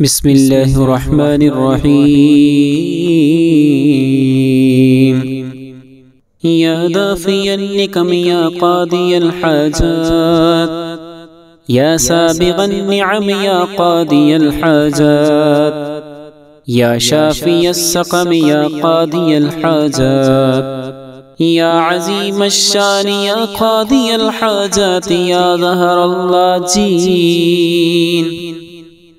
بسم الله الرحمن الرحيم. يا دافي النكم يا قاضي الحاجات. يا سابغ النعم يا قاضي الحاجات. يا شافي السقم يا قاضي الحاجات. يا عزيم الشان يا قاضي الحاجات. يا ظهر اللاجين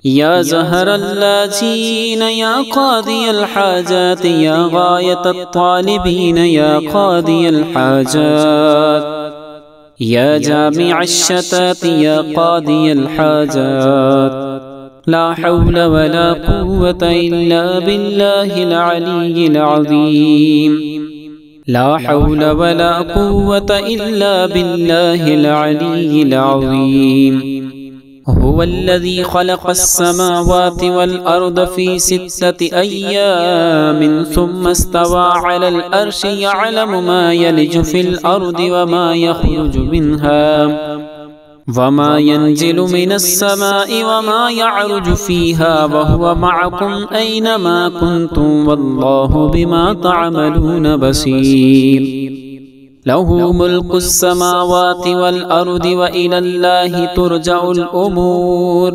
يا زهر اللاجين يا قاضي الحاجات يا غاية الطالبين يا قاضي الحاجات. يا جامع الشتات يا قاضي الحاجات. لا حول ولا قوة إلا بالله العلي العظيم. لا حول ولا قوة إلا بالله العلي العظيم. هو الذي خلق السماوات والأرض في ستة أيام. ثم استوى على الأرش يعلم ما يلج في الأرض وما يخرج منها. وما ينزل من السماء وما يعرج فيها. وهو معكم أينما كنتم والله بما تعملون بصير. له ملك السماوات والأرض وإلى الله ترجع الأمور.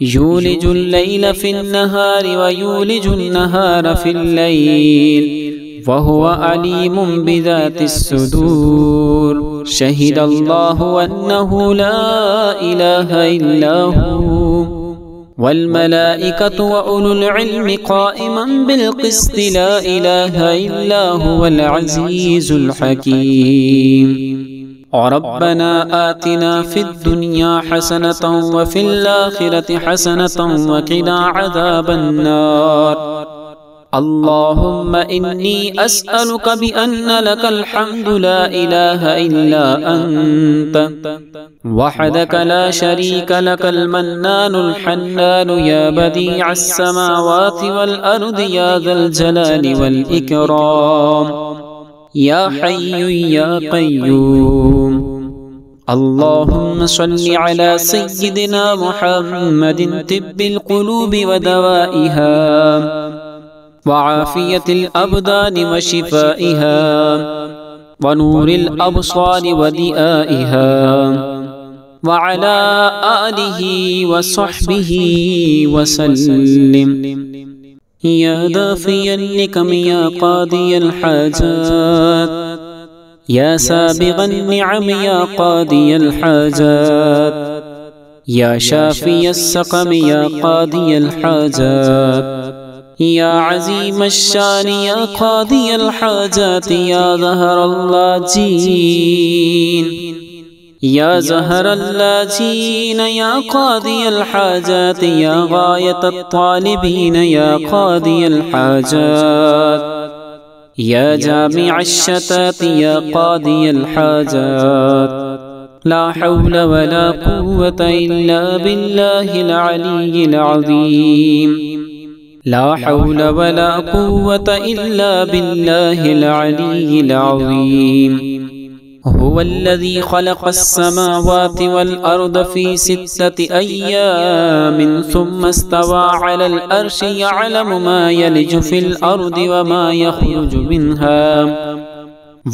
يولج الليل في النهار ويولج النهار في الليل. وهو عليم بذات الصدور. شهد الله أنه لا إله إلا هو. والملائكة وأولو العلم قائما بالقسط لا إله إلا هو العزيز الحكيم. ربنا آتنا في الدنيا حسنة وفي الآخرة حسنة وقنا عذاب النار. اللهم إني أسألك بأن لك الحمد لا إله إلا أنت. وحدك لا شريك لك المنان الحنان يا بديع السماوات والأرض يا ذا الجلال والإكرام. يا حي يا قيوم. اللهم صل على سيدنا محمد طب القلوب ودوائها. وعافية الأبدان وشفائها ونور الأبصار ودئائها وعلى آله وصحبه وسلم. يا دافي النكم يا قاضي الحاجات. يا سابغ النعم يا قاضي الحاجات. يا شافي السقم يا قاضي الحاجات. يا عزيم الشان يا قاضي الحاجات يا ظهر اللاجين يا زهر اللاجين يا قاضي الحاجات يا غاية الطالبين يا قاضي الحاجات. يا جامع الشتات يا قاضي الحاجات. لا حول ولا قوة إلا بالله العلي العظيم. لا حول ولا قوة إلا بالله العلي العظيم. هو الذي خلق السماوات والأرض في ستة أيام ثم استوى على الأرش يعلم ما يلج في الأرض وما يخرج منها.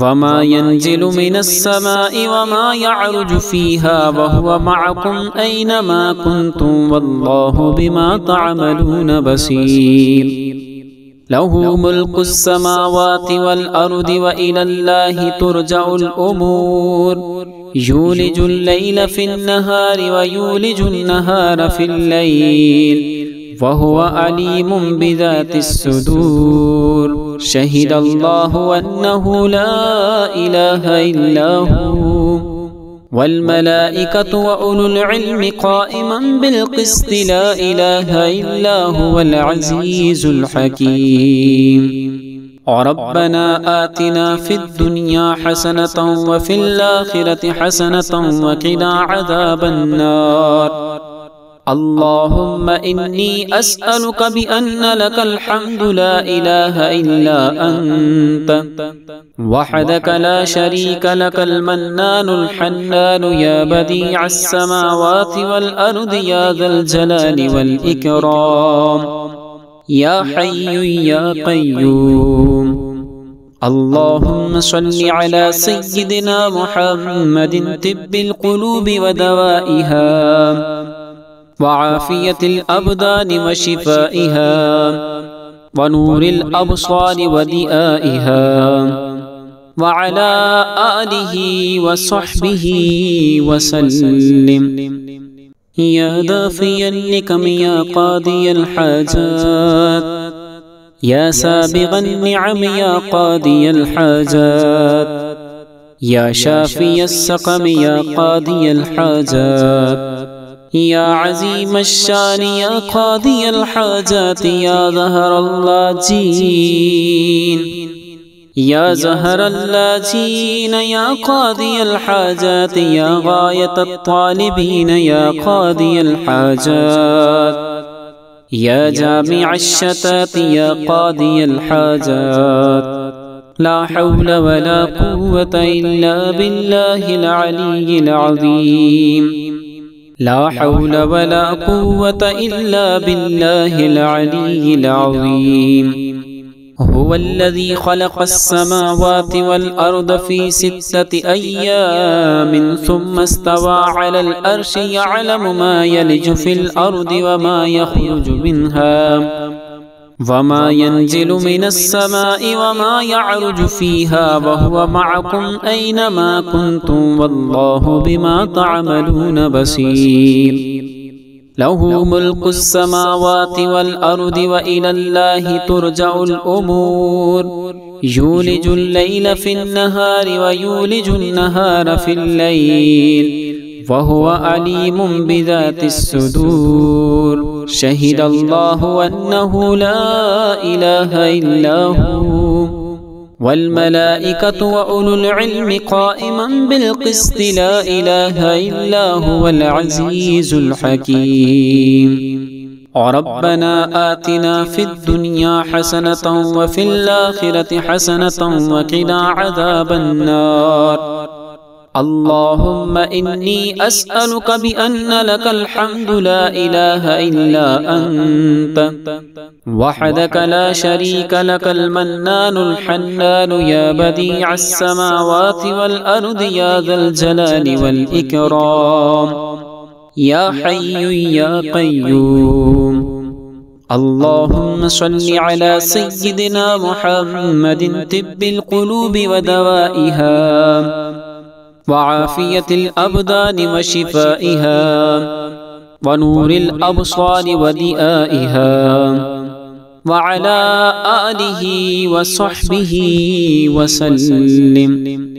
وما ينزل من السماء وما يعرج فيها وهو معكم أينما كنتم والله بما تعملون بصير. له ملك السماوات والأرض وإلى الله ترجع الأمور. يولج الليل في النهار ويولج النهار في الليل. وهو عليم بذات الصدور. شهد الله أنه لا إله إلا هو. والملائكة وأولو العلم قائما بالقسط لا إله إلا هو العزيز الحكيم. ربنا آتنا في الدنيا حسنة وفي الآخرة حسنة وقنا عذاب النار. اللهم إني أسألك بأن لك الحمد لا إله إلا أنت. وحدك لا شريك لك المنان الحنان يا بديع السماوات والأرض يا ذا الجلال والإكرام. يا حي يا قيوم. اللهم صل على سيدنا محمد طب القلوب ودوائها. وعافية الأبدان وشفائها ونور الأبصار ودئائها وعلى آله وصحبه وسلم. يا دافيا لكم يا قاضي الحاجات. يا سابغ النعم يا قاضي الحاجات. يا شافي السقم يا قاضي الحاجات. يا عزيم الشان يا قاضي الحاجات يا ظهر اللاجين. يا زهر اللاجين يا قاضي الحاجات يا غاية الطالبين يا قاضي الحاجات. يا جامع الشتات يا قاضي الحاجات. لا حول ولا قوة إلا بالله العلي العظيم. لا حول ولا قوة إلا بالله العلي العظيم. هو الذي خلق السماوات والأرض في ستة أيام ثم استوى على الأرش يعلم ما يلج في الأرض وما يخرج منها. وما ينزل من السماء وما يعرج فيها وهو معكم أينما كنتم والله بما تعملون بصير. له ملك السماوات والأرض وإلى الله ترجع الأمور. يولج الليل في النهار ويولج النهار في الليل. وهو عليم بذات الصدور. شهد الله أنه لا إله إلا هو. والملائكة وأولو العلم قائما بالقسط. لا إله إلا هو. العزيز الحكيم. ربنا آتنا في الدنيا حسنة وفي الآخرة حسنة وقنا عذاب النار. اللهم إني أسألك بأن لك الحمد لا إله إلا أنت. وحدك لا شريك لك المنان الحنان يا بديع السماوات والأرض يا ذا الجلال والإكرام. يا حي يا قيوم. اللهم صل على سيدنا محمد طب القلوب ودوائها. وعافية الأبدان وشفائها ونور الأبصار ودئائها وعلى آله وصحبه وسلم.